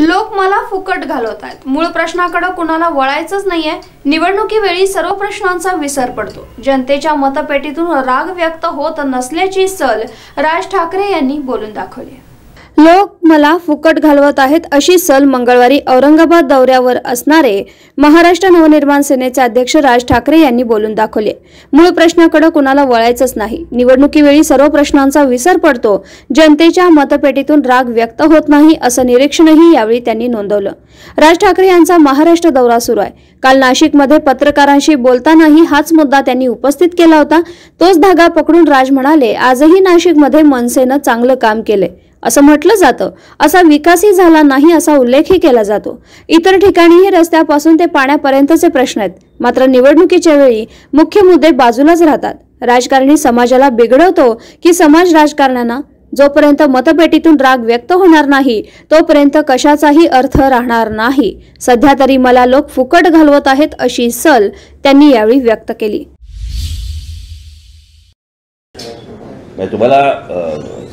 लोक मला फुकट घालवत आहेत मूळ प्रश्नाकडे कुणाला वळायचंच नाहीये. निवडणुकीवेळी सर्व प्रश्नांचा विसर पडतो. जनतेच्या मतपेटीतून राग व्यक्त होत नसल्याची सल राज ठाकरे यांनी बोलून दाखवली लोक मला फुकट घालवत आहेत अशी सल मंगळवारी औरंगाबाद दौऱ्यावर असणारे महाराष्ट्र नवनिर्माण सेनेचे अध्यक्ष राज ठाकरे यांनी बोलून दाखवले. मूळ प्रश्नाकडे कुणाला वळायचंच नाही. निवडणुकीवेळी सर्व प्रश्नांचा विसर पडतो. जनतेच्या मतपेटीतून राग व्यक्त होत नाही असं निरीक्षणही यावेळी त्यांनी नोंदवलं. राज ठाकरे यांचा महाराष्ट्र दौरा सुरू आहे. काल नाशिकमध्ये पत्रकारांशी बोलतानाही हाच मुद्दा त्यांनी उपस्थित केला होता. तोच धागा पकडून राज म्हणाले आजही नाशिकमध्ये मनसेनं चांगलं काम केलंय. असं म्हटलं जातं. असा विकासही झाला नाही असा उल्लेखही केला जातो. इतर ठिकाणीही रस्त्यापासून ते पाण्यापर्यंतचे प्रश्न आहेत. मात्र निवडणुकीच्या वेळी मुख्य मुद्दे बाजूलाच राहतात. राजकारणी समाजाला बिघडवतो की समाज राजकारण्यांना जोपर्यंत मतपेटीतून राग व्यक्त होणार नाही तोपर्यंत कशाचाही अर्थ राहणार नाही. सध्या तरी मला लोक फुकट घालवत आहेत अशी सल त्यांनी यावेळी व्यक्त केली. तुम्हाला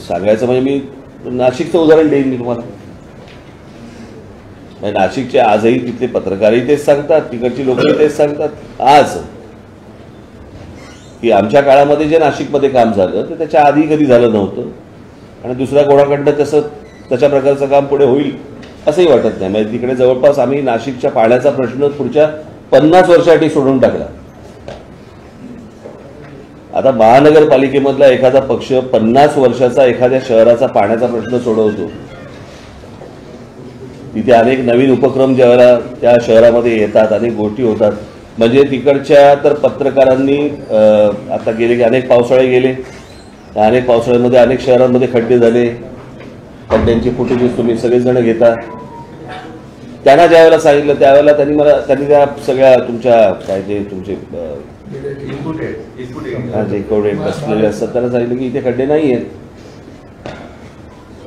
सांगायचं म्हणजे मी नाशिकचं उदाहरण देईन मी तुम्हाला. नाशिकचे आजही तिथले पत्रकारही तेच सांगतात तिकडची लोकही तेच सांगतात. आज की आमच्या काळामध्ये जे नाशिकमध्ये काम झालं ते त्याच्या आधी कधी झालं नव्हतं. आणि दुसऱ्या कोणाकडनं तसं तशा प्रकारचं काम पुढे होईल असंही वाटत नाही. म्हणजे तिकडे जवळपास आम्ही नाशिकच्या पाण्याचा प्रश्न पुढच्या पन्नास वर्षासाठी सोडून टाकला. आता महानगरपालिकेमधला एखादा पक्ष पन्नास वर्षाचा एखाद्या शहराचा पाण्याचा प्रश्न सोडवतो. तिथे अनेक नवीन उपक्रम ज्यावेळेला त्या शहरामध्ये येतात अनेक गोष्टी होतात. म्हणजे तिकडच्या तर पत्रकारांनी आता गेले की अनेक पावसाळे गेले. त्या अनेक पावसाळ्यामध्ये अनेक शहरांमध्ये खड्डे झाले. खड्ड्यांचे फुटेजेस तुम्ही सगळेजण घेता. त्यांना ज्यावेळेला सांगितलं त्यावेळेला त्यांनी मला त्यांनी त्या सगळ्या तुमच्या काय ते तुमचे अं, बसलेले असतात. सांगितलं की इथे खड्डे नाही आहेत.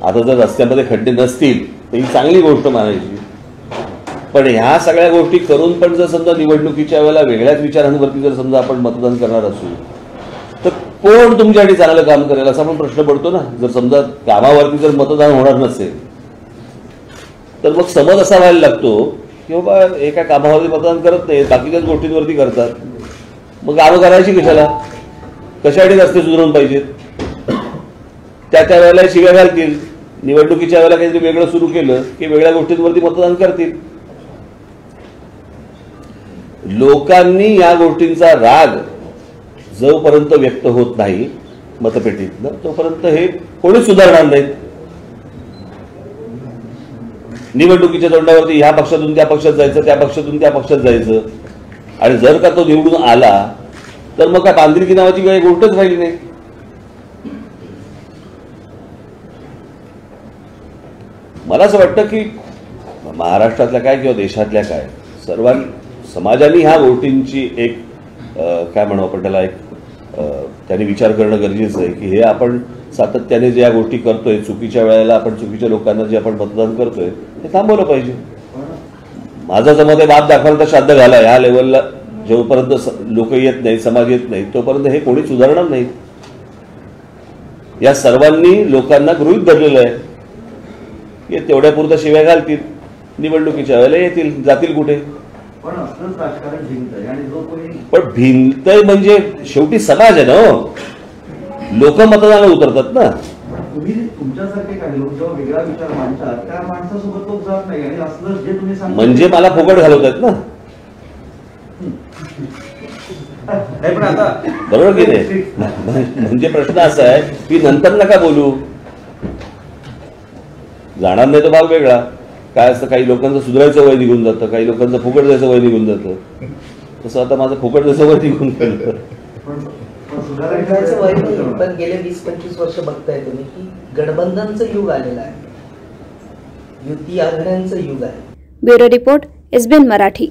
आता जर रस्त्यामध्ये खड्डे नसतील तर ही चांगली गोष्ट मानायची. पण ह्या सगळ्या गोष्टी करून पण जर समजा निवडणुकीच्या वेळेला वेगळ्याच विचारांवरती जर समजा आपण मतदान करणार असू तर कोण तुमच्यासाठी चांगलं काम करेल असा पण प्रश्न पडतो ना? जर समजा कामावरती जर मतदान होणार नसेल तर मग समज असा व्हायला लागतो की बाबा एका कामावरती मतदान करत नाही बाकीच्याच गोष्टींवरती करतात. मग कामं करायची कशाला कशासाठी रस्ते सुधारून पाहिजेत त्या त्या वेळेला शिव्या घालतील. निवडणुकीच्या वेळेला काहीतरी वेगळं सुरू केलं की वेगळ्या गोष्टींवरती मतदान करतील. लोकांनी या गोष्टींचा राग जोपर्यंत व्यक्त होत नाही मतपेटीतनं तोपर्यंत हे कोणीच सुधारणार नाहीत. निवडणुकीच्या तोंडावरती ह्या पक्षातून त्या पक्षात जायचं त्या पक्षातून त्या पक्षात जायचं. आणि जर का तो निवडून आला तर मग का बांधिलकी नावाची काही गोष्टच राहिली नाही. मला असं वाटतं की महाराष्ट्रातल्या काय किंवा देशातल्या काय सर्वां समाजाने ह्या गोष्टींची एक काय म्हणू आपण त्याला एक त्याने विचार करणं गरजेचं आहे की हे आपण सातत्याने ज्या गोष्टी करतोय चुकीच्या वेळेला आपण चुकीच्या लोकांना जे आपण मतदान करतोय ते थांबवलं पाहिजे. माझं जर मत आहे बाप दाखवायला तर श्राद्ध घाला. या लेवलला जोपर्यंत लोक येत नाही समाज येत नाही तोपर्यंत हे कोणी सुधारणार नाहीत. या सर्वांनी लोकांना गृहित धरलेलं आहे. की तेवढ्या पुरता शिव्या घालतील. निवडणुकीच्या वेळेला येतील. जातील कुठे? पण भिंत म्हणजे शेवटी समाज आहे ना हो. लोक मतदानाला उतरतात ना. तुमच्यासारखे काही लोक जेव्हा वेगळा विचार मांडतात त्या माणसासोबत तो जात नाही. आणि असलं जे तुम्ही सांगता म्हणजे मला फुकट घालवतात ना? नाही पण आता बरोबर की नाही? म्हणजे प्रश्न असा आहे की नंतर नका बोलू. जाणार नाही तो भाग वेगळा. काय असतं काही लोकांचं सुधारायचं वय निघून जातं काही लोकांचं फुकट जायचं वय निघून जातं. तसं आता माझं फुकट जायचं वय निघून गेलं. सुधारायचं वय नाही, पण गेले वीस पंचवीस वर्ष बघताय तुम्ही की गठबंधनचं युग आलेलं आहे. युती आघाड्यांचं युग आहे. Bureau report SBN Marathi.